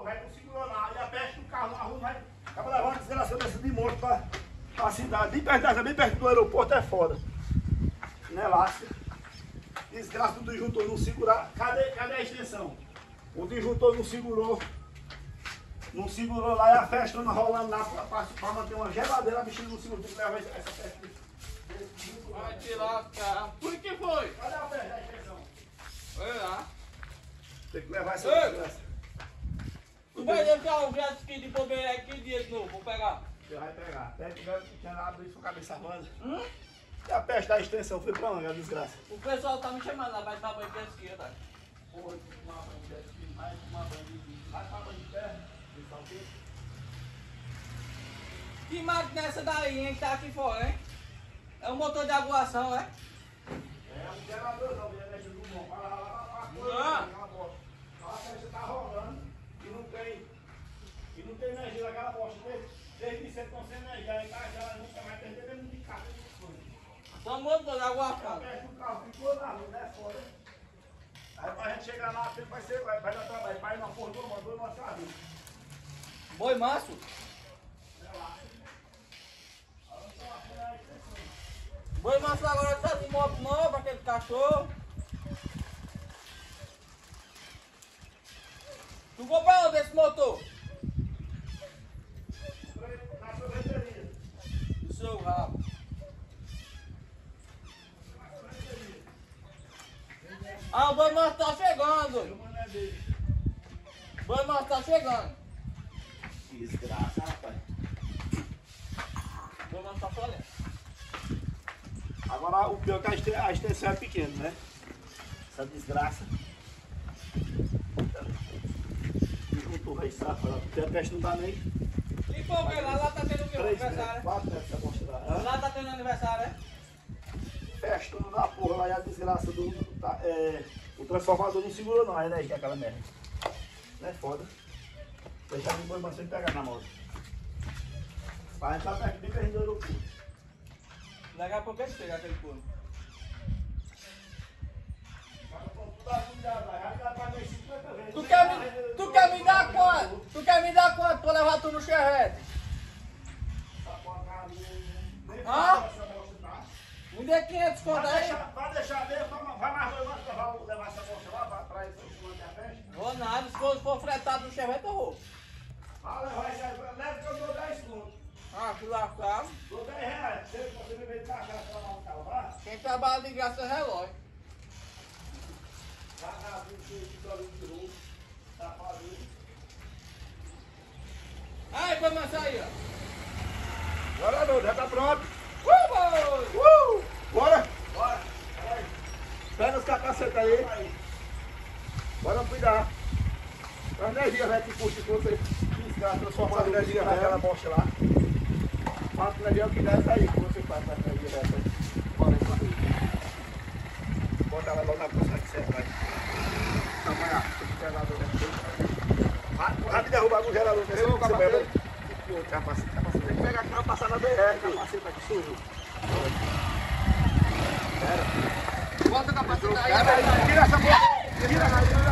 o velho não segurou lá. E a peste do carro na rua vai. Acaba levando desgraça desse de monstro pra, pra cidade. Bem perto, bem perto do aeroporto é foda. Né, lasca. Desgraça do disjuntor não segurar. Cadê, cadê a extensão? O disjuntor não segurou. Não segurou lá e a festona rolando lá pra, pra, pra manter uma geladeira, a bichinha não segurou. Tem que levar essa festa. Vai te lascar. Por que foi? Cadê a festa da extensão? Olha lá. Tem que levar essa Ei! desgraça. Vai deixar o jet ski de bobeira aqui de novo, vou pegar. Você vai pegar. Pega o abriu sua cabeça banda. Hum? E a peste da extensão foi pra onde, a desgraça? O pessoal tá me chamando lá, vai dar banho de tá? Porra, tomar banho de ski, mais tomar banho de mais tomar banho de terra. de salgueiro. Que máquina é essa daí, hein, que tá aqui fora, hein? É um motor de aguação, é? É um gerador, não, ele é do bom. Para lá, lá, lá, Não. lá, aquela bosta. A festa tá rolando e não tem. E não tem energia naquela bosta. Desde, desde que você estão sem energia, aí tá, ela nunca vai perder mesmo de carro. Só motor de A aguação. peste do carro ficou na rua, né? Foda. Aí pra gente chegar lá, vai ser, vai, vai dar trabalho. Vai na porra do mandou uma carrinho. Boi manso? Boi manso agora tá de moto nova, aquele cachorro. Tu comprou onde esse motor? Do seu rabo. Ah, o boi manso tá chegando. O boi manso tá chegando. Desgraça, rapaz. O boi manso tá falhando. Agora o pior é que a extensão é pequena, né? Essa desgraça. E juntou aí, safra. Porque a peste não dá nem E que lá? Lá tá tendo o que? Aniversário, quatro metros pra mostrar. é? Hã? Lá tá tendo aniversário, é? Festa não dá porra lá e a desgraça do. Tá, é, o transformador não segurou não a energia aquela merda. Não é foda. Deixar manso sem pegar na moto. Pra entrar perto bem perto do aeroporto. Daqui a pouco eles pegam aquele couro. Tu quer, me, tu quer me dar quanto? Tu quer me dar quanto pra levar tu no xerrete? Hã? Me dê 500 conto Vai aí. deixar, vai deixar dele, vai, mais dois anos levar, levar essa bolsa lá pra, pra esse fulano da festa. Vou nada, se for, for fretado no xerrete eu vou. Vai levar esse aí, leva que eu dou 10 contos. Ah, que lascado. Dou 10 reais. Se você me veio de cachaça lá no carro lá, Quem trabalha de graça é relógio. vai na vida de bolinho de roupa, tá fazendo. Aí, mais aí, ó. Bora, não, já tá pronto. Uh, boi! Uh! Bora! Bora! Pega capacetes aí. Bora cuidar. A energia vai que puxa que você desgasta, transformar a energia naquela bosta lá. Quanto energia é que dá essa aí, que você faz a energia dessa aí. Bora aí, Bota ela logo na bolsa que você vai. Tamanho, tem que gerador dentro. Vai, me derrubar o gerador Você capacete. vai ver? Que outro capacete, capacete. Tem que pegar aqui pra passar na BR. Capacete aqui sujo. Bota o capacete aí. Tira essa